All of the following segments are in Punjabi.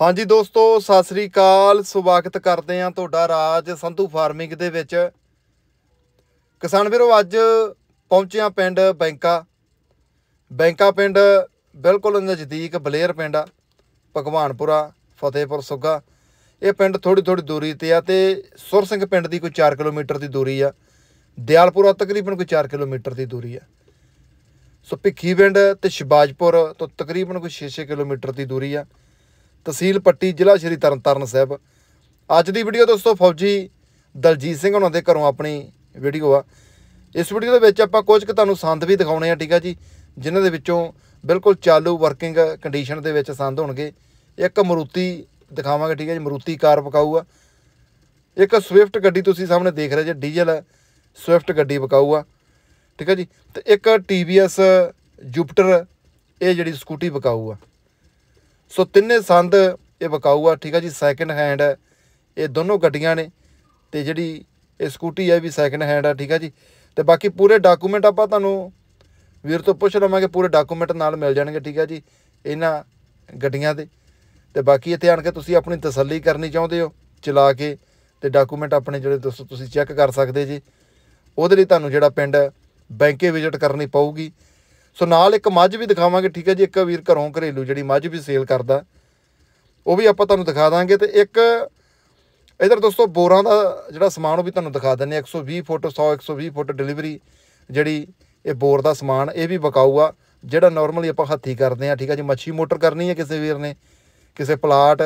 ਹਾਂਜੀ ਦੋਸਤੋ, ਸਤਿ ਸ੍ਰੀ ਅਕਾਲ। ਸਵਾਗਤ ਕਰਦੇ ਹਾਂ ਤੁਹਾਡਾ ਰਾਜ ਸੰਧੂ ਫਾਰਮਿੰਗ ਦੇ ਵਿੱਚ। ਕਿਸਾਨ ਵੀਰੋ, ਅੱਜ ਪਹੁੰਚਿਆ ਪਿੰਡ ਬੈਂਕਾ। ਬੈਂਕਾ ਪਿੰਡ ਬਿਲਕੁਲ ਨਜ਼ਦੀਕ ਬਲੇਰ ਪਿੰਡ ਆ, ਭਗਵਾਨਪੁਰਾ, ਫਤਿਹਪੁਰ ਸੁੱਗਾ। ਇਹ ਪਿੰਡ ਥੋੜੀ ਥੋੜੀ ਦੂਰੀ ਤੇ ਆ ਤੇ ਸੁਰ ਸਿੰਘ ਪਿੰਡ ਦੀ ਕੋਈ 4 ਕਿਲੋਮੀਟਰ ਦੀ ਦੂਰੀ ਆ। ਦਿਆਲਪੁਰਾ ਤਕਰੀਬਨ ਕੋਈ 4 ਕਿਲੋਮੀਟਰ ਦੀ ਦੂਰੀ ਆ। ਸੋ ਭਿੱਖੀ ਪਿੰਡ ਤੇ ਸ਼ਿਬਾਜਪੁਰ ਤੋਂ ਤਕਰੀਬਨ ਕੋਈ 6-6 ਕਿਲੋਮੀਟਰ ਦੀ ਦੂਰੀ ਆ। ਤਹਿਸੀਲ ਪੱਟੀ ਜ਼ਿਲ੍ਹਾ ਸ਼੍ਰੀ ਤਰਨਤਾਰਨ ਸਾਹਿਬ। ਅੱਜ ਦੀ ਵੀਡੀਓ ਦੋਸਤੋ ਫੌਜੀ ਦਲਜੀਤ ਸਿੰਘ ਉਹਨਾਂ ਦੇ ਘਰੋਂ ਆਪਣੀ ਵੀਡੀਓ ਆ। ਇਸ ਵੀਡੀਓ ਦੇ ਵਿੱਚ ਆਪਾਂ ਕੁਝ ਕੁ ਤੁਹਾਨੂੰ ਸੰਦ ਵੀ ਦਿਖਾਉਣੇ ਆ, ਠੀਕ ਆ ਜੀ, ਜਿਨ੍ਹਾਂ ਦੇ ਵਿੱਚੋਂ ਬਿਲਕੁਲ ਚਾਲੂ ਵਰਕਿੰਗ ਕੰਡੀਸ਼ਨ ਦੇ ਵਿੱਚ ਸੰਦ ਹੋਣਗੇ। ਇੱਕ ਮਰੂਤੀ ਦਿਖਾਵਾਂਗੇ, ਠੀਕ ਹੈ ਜੀ, ਮਰੂਤੀ ਕਾਰ ਪਕਾਊ ਆ। ਇੱਕ ਸਵਿਫਟ ਗੱਡੀ ਤੁਸੀਂ ਸਾਹਮਣੇ ਦੇਖ ਰਹੇ ਜੇ ਡੀਜ਼ਲ ਸਵਿਫਟ ਗੱਡੀ ਪਕਾਊ ਆ, ਠੀਕ ਹੈ ਜੀ। ਤੇ ਇੱਕ TVS ਜੁਪਟਰ ਇਹ ਜਿਹੜੀ ਸਕੂਟੀ ਵਿਕਾਊ ਆ। ਸੋ ਤਿੰਨੇ ਸੰਦ ਇਹ ਵਿਕਾਊ ਆ ਠੀਕ ਆ ਜੀ ਸੈਕਿੰਡ ਹੈਂਡ ਹੈ ਇਹ ਦੋਨੋਂ ਗੱਡੀਆਂ ਨੇ ਤੇ ਜਿਹੜੀ ਇਹ ਸਕੂਟੀ ਹੈ ਇਹ ਵੀ ਸੈਕਿੰਡ ਹੈਂਡ ਆ, ਠੀਕ ਆ ਜੀ। ਤੇ ਬਾਕੀ ਪੂਰੇ ਡਾਕੂਮੈਂਟ ਆਪਾਂ ਤੁਹਾਨੂੰ ਵੀਰ ਤੋਂ ਪੁੱਛ ਲਵਾਂਗੇ, ਪੂਰੇ ਡਾਕੂਮੈਂਟ ਨਾਲ ਮਿਲ ਜਾਣਗੇ, ਠੀਕ ਆ ਜੀ, ਇਹਨਾਂ ਗੱਡੀਆਂ ਦੇ। ਤੇ ਬਾਕੀ ਇੱਥੇ ਆਣ ਕੇ ਤੁਸੀਂ ਆਪਣੀ ਤਸੱਲੀ ਕਰਨੀ ਚਾਹੁੰਦੇ ਹੋ, ਚਲਾ ਕੇ ਤੇ ਡਾਕੂਮੈਂਟ ਆਪਣੇ ਜਿਹੜੇ ਦੋਸਤੋ ਤੁਸੀਂ ਚੈੱਕ ਕਰ ਸਕਦੇ ਜੀ। ਉਹਦੇ ਲਈ ਤੁਹਾਨੂੰ ਜਿਹੜਾ ਪਿੰਡ ਬੈਂਕੇ ਵਿਜ਼ਿਟ ਕਰਨੀ ਪਊਗੀ ਸੋ ਨਾਲ ਇੱਕ ਮੱਝ ਵੀ ਦਿਖਾਵਾਂਗੇ, ਠੀਕ ਹੈ ਜੀ, ਇੱਕ ਵੀਰ ਘਰੋਂ ਘਰੇਲੂ ਜਿਹੜੀ ਮੱਝ ਵੀ ਸੇਲ ਕਰਦਾ। ਉਹ ਵੀ ਆਪਾਂ ਤੁਹਾਨੂੰ ਦਿਖਾ ਦਾਂਗੇ ਤੇ ਇੱਕ ਇਧਰ ਦੋਸਤੋ ਬੋਰਾਂ ਦਾ ਜਿਹੜਾ ਸਮਾਨ ਉਹ ਵੀ ਤੁਹਾਨੂੰ ਦਿਖਾ ਦਿੰਨੇ 120 ਫੁੱਟ 100 120 ਫੁੱਟ ਡਿਲੀਵਰੀ ਜਿਹੜੀ ਇਹ ਬੋਰ ਦਾ ਸਮਾਨ, ਇਹ ਵੀ ਵਿਕਾਊ ਆ ਜਿਹੜਾ ਨਾਰਮਲੀ ਆਪਾਂ ਹੱਥੀ ਕਰਦੇ ਆ ਠੀਕ ਆ ਜੀ। ਮੱਛੀ ਮੋਟਰ ਕਰਨੀ ਹੈ ਕਿਸੇ ਵੀਰ ਨੇ, ਕਿਸੇ ਪਲਾਟ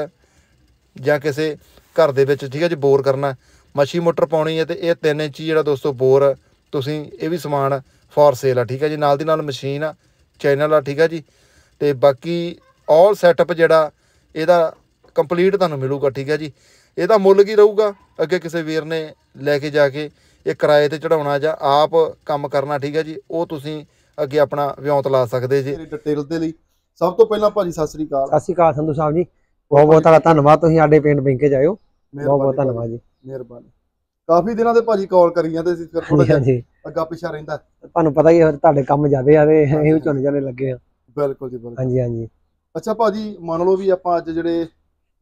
ਜਾਂ ਕਿਸੇ ਘਰ ਦੇ ਵਿੱਚ, ਠੀਕ ਆ ਜੀ, ਬੋਰ ਕਰਨਾ। ਮੱਛੀ ਮੋਟਰ ਪਾਉਣੀ ਹੈ ਤੇ ਇਹ 3 ਇੰਚੀ ਜਿਹੜਾ ਦੋਸਤੋ ਬੋਰ, ਤੁਸੀਂ ਇਹ ਵੀ ਸਮਾਨ ਫॉर ਸੇਲ ਆ ਠੀਕ ਹੈ ਜੀ ਨਾਲ ਦੀ ਨਾਲ ਮਸ਼ੀਨ ਆ ਚੈਨਲ ਆ ਠੀਕ ਹੈ ਜੀ। ਤੇ ਬਾਕੀ ਆਲ ਸੈਟਅਪ ਜਿਹੜਾ ਇਹਦਾ ਕੰਪਲੀਟ ਤੁਹਾਨੂੰ ਮਿਲੂਗਾ ਠੀਕ ਹੈ ਜੀ। ਇਹਦਾ ਮੁੱਲ ਕੀ ਰਹੂਗਾ? ਅੱਗੇ ਕਿਸੇ ਵੀਰ ਨੇ ਲੈ ਕੇ ਜਾ ਕੇ ਇਹ ਕਿਰਾਏ ਤੇ ਚੜਾਉਣਾ ਜਾਂ ਆਪ ਕੰਮ ਕਰਨਾ ਠੀਕ ਹੈ ਜੀ ਉਹ ਤੁਸੀਂ ਅੱਗੇ ਆਪਣਾ ਵਿਉਂਤ ਲਾ ਸਕਦੇ ਜੀ। ਡਿਟੇਲ ਦੇ ਲਈ। ਸਭ ਤੋਂ ਪਹਿਲਾਂ ਭਾਜੀ ਸਤਿ ਸ੍ਰੀ ਅਕਾਲ। ਸਤਿ ਸ਼੍ਰੀ ਅਕਾਲ ਸੰਧੂ ਸਾਹਿਬ ਜੀ। ਬਹੁਤ ਬਹੁਤ ਤੁਹਾਡਾ ਧੰਨਵਾਦ ਤੁਸੀਂ ਸਾਡੇ ਪਿੰਡ ਬੈਂਕੇ ਜਾਇਓ। ਬਹੁਤ ਬਹੁਤ ਧੰਨਵਾਦ ਜੀ। ਮਿਹਰਬਾਨੀ। ਕਾਫੀ ਦਿਨਾਂ ਦੇ ਭਾਜੀ ਕਾਲ ਕਰੀ ਜਾਂਦੇ ਸੀ ਫਿਰ ਥੋੜਾ ਹਾਂਜੀ ਅੱਗਾ ਪਿਛਾ ਰਹਿੰਦਾ। ਤੁਹਾਨੂੰ ਪਤਾ ਹੀ ਹੈ ਤੁਹਾਡੇ ਕੰਮ ਜ਼ਿਆਦੇ ਆ ਤੇ ਇਹ ਵੀ ਝੋਨੇ ਝਾਨੇ ਲੱਗੇ ਆ ਬਿਲਕੁਲ ਜੀ ਬਿਲਕੁਲ। ਹਾਂਜੀ ਹਾਂਜੀ। ਅੱਛਾ ਭਾਜੀ ਮੰਨ ਲਓ ਵੀ ਆਪਾਂ ਅੱਜ ਜਿਹੜੇ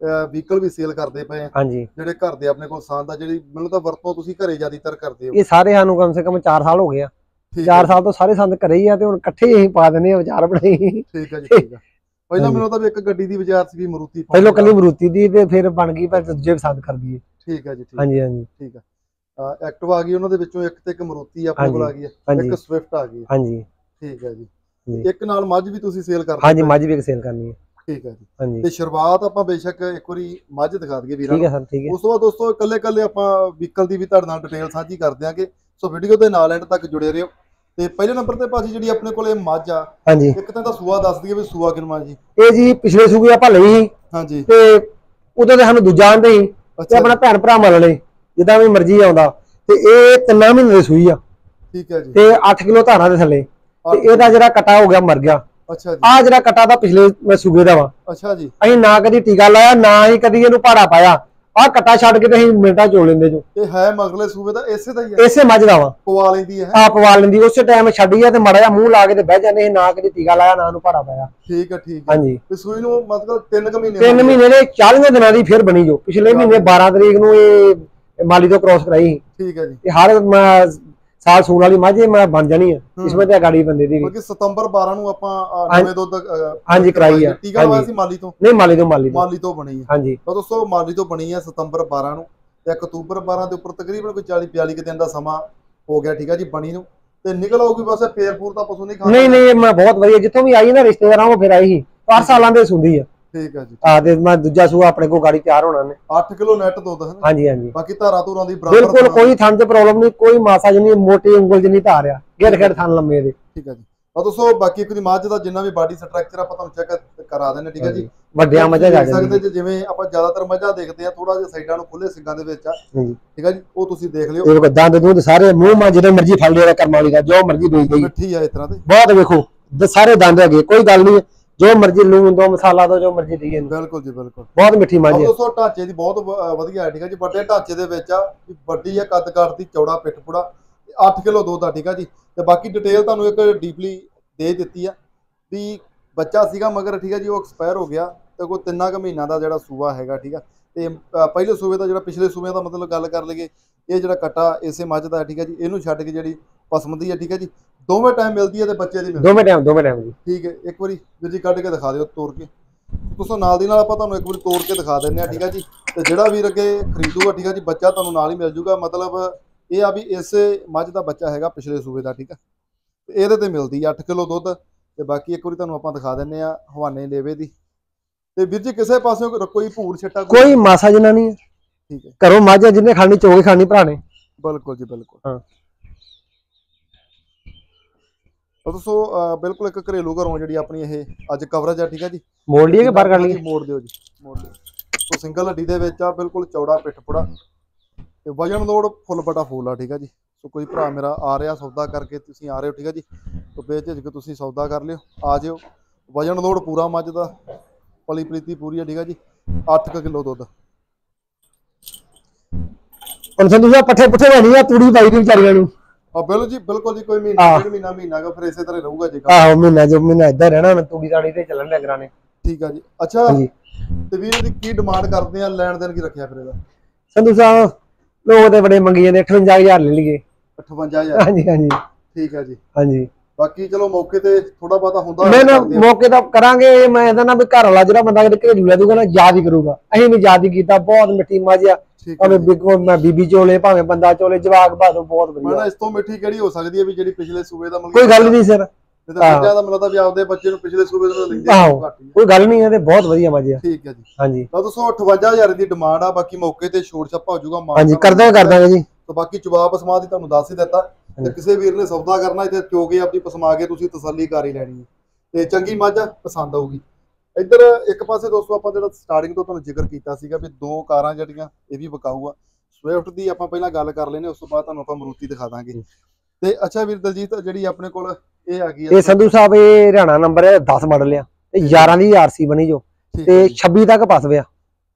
ਵਹੀਕਲ ਵੀ ਸੇਲ ਕਰਦੇ ਪਏ ਆ ਹਾਂਜੀ। ਜਿਹੜੇ ਘਰ ਦੇ ਆਪਣੇ ਕੋਲ ਸੰਦ ਆ ਜਿਹੜੀ ਮੈਨੂੰ ਤਾਂ ਵਰਤੋਂ ਤੁਸੀਂ ਘਰੇ ਜ਼ਿਆਦਾਤਰ ਕਰਦੇ ਹੋ। ਇਹ ਸਾਰੇ ਸਾਨੂੰ ਕਮ ਸੇ ਕਮ 4 ਸਾਲ ਹੋ ਗਏ ਆ। ਠੀਕ 4 ਹੈ ਸਾਲ ਤੋਂ ਸਾਰੇ ਸੰਦ ਘਰੇ ਹੀ ਆ ਤੇ ਹੁਣ ਇਕੱਠੇ ਹੀ ਪਾ ਦਿੰਦੇ ਆ ਵਿਚਾਰ ਬਣਾਈ। ਠੀਕ ਹੈ ਜੀ ਠੀਕ ਹੈ। ਪਹਿਲਾਂ। ਮੈਨੂੰ ਤਾਂ ਵੀ ਇੱਕ ਗੱਡੀ ਦੀ ਵਿਚਾਰ ਸੀ ਮਰੂਤੀ ਪਹਿਲਾਂ ਕੱਲੀ ਮਰੂਤੀ ਦੀ ਤੇ ਫਿਰ ਬਣ ਗਈ ਪਰ ਦੂਜੇ ਪਸੰਦ ਕਰ ਦਈਏ ਠੀਕ ਹੈ ਜੀ ਠੀਕ ਹਾਂਜੀ ਹਾਂਜੀ। ਠੀਕ ਹੈ। ਐਕਟਿਵ ਆ ਗਈ ਉਹਨਾਂ ਦੇ ਵਿੱਚੋਂ ਇੱਕ ਤੇ ਇੱਕ ਮਰੂਤੀ ਆਪਣੇ ਕੋਲ ਆ ਗਈ ਹੈ ਇੱਕ ਸਵਿਫਟ ਆ ਗਈ ਹਾਂਜੀ। ਠੀਕ ਹੈ ਜੀ। ਇੱਕ ਨਾਲ ਮੱਝ ਵੀ ਤੁਸੀਂ ਸੇਲ ਕਰਦੇ ਹਾਂਜੀ। ਮੱਝ ਵੀ ਇੱਕ ਸੇਲ ਕਰਨੀ ਹੈ। ਠੀਕ ਹੈ ਜੀ। ਹਾਂਜੀ। ਤੇ ਸ਼ੁਰੂਆਤ ਆਪਾਂ ਬੇਸ਼ੱਕ ਇੱਕ ਵਾਰੀ ਮੱਝ ਦਿਖਾ ਦਈਏ ਵੀਰਾਂ ਠੀਕ ਹੈ ਸਰ ਠੀਕ ਹੈ। ਉਸ ਤੋਂ ਬਾਅਦ ਦੋਸਤੋ ਇਕੱਲੇ ਇਕੱਲੇ ਆਪਾਂ ਵਹੀਕਲ ਦੀ ਵੀ ਤੁਹਾਡੇ ਨਾਲ ਡਿਟੇਲ ਸਾਂਝੀ ਕਰ ਦਿਆਂਗੇ। ਸੋ ਵੀਡੀਓ ਦੇ ਨਾਲ ਐਂਡ ਤੱਕ ਜੁੜੇ ਰਹੋ। ਤੇ ਪਹਿਲੇ ਨੰਬਰ ਤੇ ਭਾਜੀ ਜਿਹੜੀ ਆਪਣੇ ਕੋਲੇ ਮੱਝ ਆ ਹਾਂਜੀ। ਇੱਕ ਤਾਂ ਦਾ ਸੂਆ ਦੱਸ ਦਈਏ ਵੀ ਸੂਆ ਕਿੰਨਾ ਜੀ। ਇਹ ਜੀ ਪਿਛਲੇ ਸੂਗੇ ਆਪਾਂ ਲਈ ਸੀ। ਹਾਂਜੀ। ਤੇ ਉਦੋਂ ਤੇ ਸਾਨੂੰ ਦੂਜਾ ਆਂਦੇ ਸੀ। ਤੇ ਆਪਣਾ ਭੈਣ ਭਰਾ ਮੰਨ ਲਏ। ਜਿੱਦਾਂ ਵੀ ਮਰਜ਼ੀ ਆਉਂਦਾ ਤੇ ਇਹ ਤਿੰਨਾਂ ਮਹੀਨੇ ਦੀ ਸੂਈ ਆ। ਠੀਕ ਹੈ ਜੀ। ਤੇ 8 ਕਿਲੋ ਧਾਰਾਂ ਦੇ ਥੱਲੇ। ਤੇ ਇਹਦਾ ਜਿਹੜਾ ਕਟਾ ਹੋ ਗਿਆ ਮਰ ਗਿਆ। ਅੱਛਾ ਜੀ। ਆ ਜਿਹੜਾ ਕਟਾ ਦਾ ਪਿਛਲੇ ਸੂਬੇ ਦਾ ਵਾ। ਅੱਛਾ ਜੀ। ਅਸੀਂ ਨਾ ਕਦੀ ਟੀਕਾ ਲਾਇਆ ਨਾ ਹੀ ਕਦੀ ਇਹਨੂੰ ਭਾੜਾ ਪਾਇਆ। ਆ ਕਟਾ ਛੱਡ ਕੇ ਤੇ ਅਸੀਂ ਮਿੰਟਾਂ ਚੋਲ ਲੈਂਦੇ ਜੋ। ਇਹ ਹੈ ਮਗਲੇ ਸੂਬੇ ਦਾ ਇਸੇ ਦਾ ਹੀ ਹੈ। ਇਸੇ ਮੱਝ ਦਾ ਵਾ। ਪਵਾ ਲੈਂਦੀ ਹੈ। ਆਪ ਵਾਲ ਲੈਂਦੀ ਉਸੇ ਟਾਈਮ ਛੱਡੀ ਆ ਤੇ ਮੜਾ ਜਾ ਮੂੰਹ ਲਾ ਕੇ ਤੇ ਬਹਿ ਜਾਂਦੇ ਸੀ ਨਾ ਕਦੀ ਟੀਕਾ ਲਾਇਆ ਨਾ ਉਹਨੂੰ ਭਾੜਾ ਪਾਇਆ। ਠੀਕ ਹੈ ਠੀਕ ਹੈ। ਹਾਂਜੀ। ਤੇ ਸੂਈ ਨੂੰ ਮਤਲਬ 3 ਕੁ ਮਹੀਨੇ ਤਿੰਨ ਮਹੀਨੇ ਦੇ 40 ਦਿਨਾਂ ਦੀ ਫਿਰ ਬਣੀ ਜੋ। ਪਿਛਲੇ ਮਹੀਨੇ 12 ਤਰੀਕ ਨੂੰ ਇਹ ਮਾਲੀ ਤੋਂ ਕ੍ਰਾਸ ਕਰਾਈ। ਠੀਕ ਹੈ ਜੀ। ਤੇ ਹਰ ਸਾਲ ਸੂਣ ਵਾਲੀ ਮੱਝ ਇਹ ਮੈਂ ਬਣ ਜਾਣੀ ਆ। ਕਿਸਮਤ ਤੇ ਗਾੜੀ ਬੰਦੇ ਦੀ ਵੀ। ਕਿਉਂਕਿ ਸਤੰਬਰ 12 ਨੂੰ ਆਪਾਂ। ਨਵੇਂ ਦੁੱਧ ਹਾਂਜੀ ਕਰਾਈ ਆ। ਟੀਕਾ ਲਵਾਇਆ ਸੀ ਮਾਲੀ ਤੋਂ? ਨਹੀਂ ਮਾਲੀ ਤੋਂ ਮਾਲੀ ਤੋਂ। ਮਾਲੀ ਤੋਂ ਬਣੀ ਹੈ ਹਾਂਜੀ। ਤਾਂ ਦੋਸਤੋ ਮਾਲੀ ਤੋਂ ਬਣੀ ਹੈ ਸਤੰਬਰ 12 ਨੂੰ। ਤੇ ਅਕਤੂਬਰ 12 ਦੇ ਉੱਪਰ ਤਕਰੀਬਨ ਕੋਈ 40 42 ਕੁ ਦਿਨ ਦਾ ਸਮਾਂ ਹੋ ਗਿਆ ਠੀਕ ਹੈ ਜੀ ਬਣੀ ਨੂੰ। ਤੇ ਨਿਕਲ ਆਊਗੀ ਬਸ ਫੇਰ ਫੂਰ ਤਾਂ ਪਸ਼ੂ ਨਹੀਂ ਖਾਂਦਾ ਨਹੀਂ ਨਹੀਂ ਮੈਂ ਬਹੁਤ ਵਧੀਆ ਜਿੱਥੋਂ ਵੀ ਆਈ ਨਾ ਰਿਸ਼ਤੇਦਾਰਾਂ ਉਹ ਫਿਰ ਆਈ ਸੀ। ਪਰ ਸਾਲਾਂ ਦੇ ਸੁੰਦੀ ਆ। ਠੀਕ ਹੈ ਜੀ ਆ। ਤੇ ਮੈਂ ਦੂਜਾ ਸੂਆ ਆਪਣੇ ਕੋਲ ਗਾੜੀ ਤਿਆਰ ਹੋਣਾ ਨੇ। 8 ਕਿਲੋ ਨੈਟ ਦੁੱਧ ਹੈ ਹਾਂਜੀ ਹਾਂਜੀ। ਬਾਕੀ ਧਾਰਾ ਧੂਰਾਂ ਦੀ ਬਰਾਬਰ ਬਿਲਕੁਲ ਕੋਈ ਥਣ ਤੇ ਪ੍ਰੋਬਲਮ ਨਹੀਂ ਕੋਈ ਮਾਸਾ ਜਿੰਨੀ ਮੋਟੀ ਉਂਗਲ ਜਿੰਨੀ ਧਾਰ ਆ। ਗੇੜ ਗੇੜ ਥਣ ਲੰਮੇ ਦੇ ਠੀਕ ਹੈ ਜੀ। ਆ ਦੋਸਤੋ ਬਾਕੀ ਦੀ ਮੱਝ ਦਾ ਜਿੰਨਾ ਵੀ ਬਾਡੀ ਸਟਰਕਚਰ ਆਪਾਂ ਤੁਹਾਨੂੰ ਚੈੱਕ ਕਰਾ ਦਿੰਦੇ ਠੀਕ ਹੈ ਜੀ। ਵੱਡਿਆਂ ਮੱਝਾਂ ਜਾ ਸਕਦੇ ਜੀ ਜਿਵੇਂ ਆਪਾਂ ਜ਼ਿਆਦਾਤਰ ਮੱਝਾਂ ਦੇਖਦੇ ਆ ਥੋੜਾ ਜਿਹਾ ਸਾਈਡਾਂ ਨੂੰ ਖੁੱਲੇ ਸਿੰਗਾਂ ਦੇ ਵਿੱਚ ਆ। ਠੀਕ ਹੈ ਜੀ ਉਹ ਤੁਸੀਂ ਦੇਖ ਲਿਓ। ਇਹ ਦੰਦ ਦੁੱਧ ਸਾਰੇ ਮੂੰਹ ਮਾਂ ਜਦੋਂ ਮਰਜ਼ੀ ਫੜ ਲਿਆ ਕਰਮ ਵਾਲੀ ਦਾ ਜੋ ਮਰਜ਼ੀ ਦੋਈ ਗਈ ਮਿੱਠੀ ਆ ਇਸ ਤਰ੍ਹਾਂ ਤੇ। ਬਹੁਤ ਵੇਖੋ ਦ- ਸਾਰੇ ਦੰਦ ਹੈਗੇ ਕੋਈ ਗੱਲ ਨਹੀਂ। ਜੋ ਮਰਜ਼ੀ ਲੂਣ ਦੋ ਮਸਾਲਾ ਦੋ ਜੋ ਮਰਜ਼ੀ ਦਈਏ ਇਹਨੂੰ। ਬਿਲਕੁਲ ਜੀ ਬਿਲਕੁਲ। ਬਹੁਤ ਮਿੱਠੀ ਹੈ। ਦੋਸਤੋ ਢਾਂਚੇ ਦੀ ਬਹੁਤ ਵਧੀਆ ਹੈ ਠੀਕ ਹੈ ਜੀ ਵੱਡੇ ਢਾਂਚੇ ਦੇ ਵਿੱਚ ਆ ਵੱਡੀ ਆ ਕੱਦ ਕਾਠ ਦੀ ਚੌੜਾ ਪਿੱਠ ਪੂੜਾ 8 ਕਿਲੋ ਦੁੱਧ ਆ ਠੀਕ ਆ ਜੀ। ਤੇ ਬਾਕੀ ਡਿਟੇਲ ਤੁਹਾਨੂੰ ਇੱਕ ਡੀਪਲੀ ਦੇ ਦਿੱਤੀ ਆ ਵੀ ਬੱਚਾ ਸੀਗਾ ਮਗਰ ਠੀਕ ਹੈ ਜੀ ਉਹ ਐਕਸਪਾਇਰ ਹੋ ਗਿਆ ਤੇ ਕੋਈ ਤਿੰਨਾਂ ਕੁ ਮਹੀਨਾ ਦਾ ਜਿਹੜਾ ਸੂਆ ਹੈਗਾ ਠੀਕ ਆ। ਤੇ ਪਹਿਲੇ ਸੂਬੇ ਦਾ ਜਿਹੜਾ ਪਿਛਲੇ ਸੂਬੇ ਦਾ ਮਤਲਬ ਗੱਲ ਕਰ ਲਈਏ ਇਹ ਜਿਹੜਾ ਕਟਾ ਇਸੇ ਮੱਝ ਦਾ ਹੈ, ਠੀਕ ਹੈ ਜੀ ਇਹਨੂੰ ਛੱਡ ਕੇ ਜਿਹੜੀ ਪਸਮ ਦੀ ਹੈ ਠੀਕ ਹੈ ਜੀ ਦੋਵੇਂ ਟਾਈਮ ਮਿਲਦੀ ਹੈ ਤੇ ਬੱਚੇ ਦੀ ਮਿਲਦੀ ਦੋਵੇਂ ਟਾਈਮ ਦੋਵੇਂ ਟਾਈਮ ਜੀ। ਠੀਕ ਹੈ ਇੱਕ ਵਾਰੀ ਵੀਰ ਜੀ ਕੱਢ ਕੇ ਦਿਖਾ ਦਿਓ ਤੋੜ ਕੇ। ਤੁਸੀਂ ਨਾਲ ਦੀ ਨਾਲ ਆਪਾਂ ਤੁਹਾਨੂੰ ਇੱਕ ਵਾਰੀ ਤੋੜ ਕੇ ਦਿਖਾ ਦਿੰਨੇ ਆ ਠੀਕ ਹੈ ਜੀ। ਤੇ ਜਿਹੜਾ ਵੀਰ ਅੱਗੇ ਖਰੀਦੂਗਾ ਠੀਕ ਹੈ ਜੀ ਬੱਚਾ ਤੁਹਾਨੂੰ ਨਾਲ ਹੀ ਮਿਲ ਜੂਗਾ। ਮਤਲਬ ਇਹ ਆ ਵੀ ਇਸੇ ਮੱਝ ਦਾ ਬੱਚਾ ਹੈਗਾ ਪਿਛਲੇ ਸੂਬੇ ਦਾ ਠੀਕ ਹੈ। ਤੇ ਇਹਦੇ ਤੇ ਮਿਲਦੀ ਆ 8 ਕਿਲੋ ਦੁੱਧ। ਤੇ ਬਾਕੀ ਇੱਕ ਵਾਰੀ ਤੁਹਾਨੂੰ ਆਪਾਂ ਦਿਖਾ ਦਿੰਨੇ ਆ ਹਵਾਨੇ ਲੇਵੇ ਦੀ। ਤੇ ਵੀਰ ਜੀ ਕਿਸੇ ਪਾਸਿਓਂ ਕੋਈ- ਭੂਰ ਛੱਟਾ ਕੋਈ ਮਾਸਾ ਜਿੰਨਾ ਨਹੀਂ ਹੈ। ਠੀਕ ਹੈ। ਘਰੋਂ ਮੱਝ ਆ, ਜਿਹਨੇ ਖਾਣੀ ਚੋਗੇ ਖਾਣੀ ਭਰਾ ਨੇ। ਬਿਲਕੁਲ ਜੀ ਬਿਲਕੁਲ। ਹਾਂ। ਤਾਂ ਦੋਸਤੋ ਬਿਲਕੁਲ ਇੱਕ ਘਰੇਲੂ ਘਰੋਂ ਜਿਹੜੀ ਆਪਣੀ ਇਹ ਅੱਜ ਕਵਰੇਜ ਆ ਠੀਕ ਹੈ ਜੀ? ਮੋੜ ਲਈਏ ਕਿ ਬਾਹਰ ਕੱਢ ਲਈਏ? ਮੋੜ ਦਿਓ ਜੀ ਮੋੜ ਦਿਓ। ਸੋ ਸਿੰਗਲ ਹੱਡੀ ਦੇ ਵਿੱਚ ਆ ਬਿਲਕੁਲ ਚੌੜਾ ਪਿੱਠ ਪੁੜਾ। ਤੇ ਵਜਨ ਲੋਡ ਫੁੱਲ ਬਟਾ ਫੁੱਲ ਆ ਠੀਕ ਹੈ ਜੀ। ਸੋ ਕੋਈ ਭਰਾ ਮੇਰਾ ਆ ਰਿਹਾ ਸੌਦਾ ਕਰਕੇ ਤੁਸੀਂ ਆ ਰਹੇ ਹੋ ਠੀਕ ਹੈ ਜੀ। ਸੋ ਬੇਝਿਜਕ ਤੁਸੀਂ ਸੌਦਾ ਕਰ ਲਿਓ ਆ ਜਿਓ। ਵਜਨ ਲੋਡ ਪੂਰਾ ਮੱਝ ਦਾ ਪਲੀ ਪ੍ਰੀਤੀ ਪੂਰੀ ਆ ਠੀਕ ਹੈ ਜੀ। 8 ਕਿਲੋ ਦੁੱਧ। ਹੁਣ ਸੰਧੂ ਸਾਹਿਬ ਪੱਠੇ ਪੁੱਠੇ ਲੈਣੀ ਆ ਤੂੜੀ ਪਾਈ ਦੀ ਵਿਚਾਰੀਆਂ ਨੂੰ। ਆ ਬਿਲਕੁਲ ਜੀ ਬਿਲਕੁਲ ਜੀ ਕੋਈ ਮਹੀਨਾ। ਡੇਢ ਮਹੀਨਾ ਮਹੀਨਾ ਗਾ ਫਿਰ ਇਸੇ ਤਰ੍ਹਾਂ ਰਹੂਗਾ ਜੀ। ਆਹੋ ਮਹੀਨਾ ਜੋ ਮਹੀਨਾ ਇੱਧਰ ਰਹਿਣਾ ਮੈਂ ਤੂੜੀ ਤਾੜੀ ਤੇ ਚੱਲਣ ਡੰਗਰਾਂ ਨੇ ਠੀਕ ਆ ਜੀ। ਅੱਛਾ ਤੇ ਵੀਰ ਇਹਦੀ ਕੀ ਡਿਮਾਂਡ ਕਰਦੇ ਆ ਲੈਣ ਦੇਣ ਕੀ ਰੱਖਿਆ ਫਿਰ ਇਹਦਾ? ਸੰਧੂ ਸਾਹਿਬ ਲੋਕ ਤੇ ਬੜੇ ਮੰਗੀ ਜਾਂਦੇ 58000 ਲੈ ਲਈਏ। 58000 ਹਾਂਜੀ ਹਾਂਜੀ। ਠੀਕ ਆ ਜੀ। ਹਾਂਜੀ। ਬਾਕੀ ਚਲੋ ਮੌਕੇ ਤੇ ਥੋੜਾ ਬਹੁਤਾ ਹੁੰਦਾ ਮੈਂ ਨਾ। ਮੌਕੇ ਤਾਂ ਕਰਾਂਗੇ ਮੈਂ ਇਹਦਾ ਨਾ ਵੀ ਘਰ ਵਾਲਾ ਜਿਹੜਾ ਬੰਦਾ ਕਿਤੇ ਘਰੇਲੂ ਲੈ ਦੂਗਾ ਨਾ ਯਾਦ ਹੀ ਕਰੂਗਾ। ਅਸੀਂ ਵੀ ਯਾਦ ਹੀ ਕੀਤਾ ਬਹੁਤ ਮਿੱਠੀ ਮੱਝ ਆ ਠੀਕ ਆ। ਭਾਵੇਂ ਬੀਬੀ ਚੋਲੇ ਭਾਵੇਂ ਬੰਦਾ ਚੋਲੇ ਜਵਾਕ ਬਾਦੋਂ ਬਹੁਤ ਵਧੀਆ। ਇਸ ਤੋਂ ਮਿੱਠੀ ਕਿਹੜੀ ਹੋ ਸਕਦੀ ਹੈ ਵੀ ਜਿਹੜੀ ਪਿਛਲੇ ਸੂਬੇ ਦਾ ਕੋਈ ਗੱਲ ਨਹੀਂ ਸਰ। ਤੇ ਦਾ ਮਤਲਬ ਵੀ ਆਪਦੇ ਬੱਚੇ ਨੂੰ ਪਿਛਲੇ ਸੂਬੇ ਤੋਂ ਲੈਂਦੇ ਆਹੋ। ਘੱਟ ਹੀ ਆ। ਕੋਈ ਗੱਲ ਨਹੀਂ ਇਹ ਤੇ ਬਹੁਤ ਵਧੀਆ ਮੱਝ ਆ। ਠੀਕ ਹੈ ਜੀ। ਹਾਂਜੀ। ਤਾਂ ਦੋਸਤੋ 58000 ਦੀ ਡਿਮਾਂਡ ਆ ਬਾਕੀ ਮੌਕੇ ਤੇ ਛੋਟ ਛੱਪਾ ਹੋ ਜਾਊਗਾ ਮਾਨ ਹਾਂਜੀ ਤਾਨ ਕਰਦਾ ਕਰਦਾਂਗੇ ਜੀ। ਤਾਂ ਬਾਕੀ ਜਵਾਬ ਪਸਮਾ ਦੀ ਤੁਹਾਨੂੰ ਦੱਸ ਹੀ ਦਿੱਤਾ। ਤੇ। ਕਿਸੇ ਵੀਰ ਨੇ ਸੌਦਾ ਕਰਨਾ ਤੇ ਚੋਗੇ ਆਪਣੀ ਪਸਮਾ ਕੇ ਤੁਸੀਂ ਤਸੱਲੀ ਕਰ ਹੀ ਲੈਣੀ ਹੈ। ਤੇ ਚੰਗੀ ਮੱਝ ਆ, ਪਸੰਦ ਆਊਗੀ। ਇੱਧਰ ਇੱਕ ਪਾਸੇ ਦੋਸਤੋ ਆਪਾਂ ਜਿਹੜਾ ਸਟਾਰਟਿੰਗ ਤੋਂ ਤੁਹਾਨੂੰ ਜ਼ਿਕਰ ਕੀਤਾ ਸੀਗਾ ਵੀ ਦੋ ਕਾਰਾਂ ਜਿਹੜੀਆਂ ਇਹ ਵੀ ਵਿਕਾਊ ਆ। ਸਵਿਫਟ ਦੀ ਆਪਾਂ ਪਹਿਲਾਂ ਗੱਲ ਕਰ ਲੈਨੇ ਉਸ ਤੋਂ ਬਾਅਦ ਤੁਹਾਨੂੰ ਆਪਾਂ ਮਰੂਤੀ ਦਿਖਾ ਦਾਂਗੇ। ਤੇ ਅੱਛਾ ਵੀਰ ਦਲਜੀਤ ਜਿਹੜੀ ਆਪਣੇ ਕੋਲ ਇਹ ਆ ਗਈ ਇਹ ਸੰਧੂ ਸਾਹਿਬ ਇਹ ਹਰਿਆਣਾ ਨੰਬਰ ਹੈ 10 ਮਾਡਲ ਆ। ਤੇ 11 ਦੀ ਆਰਸੀ ਬਣੀ ਜੋ। ਤੇ ਜੀ, 26 ਤੱਕ ਪਾਸ ਹੋਇਆ।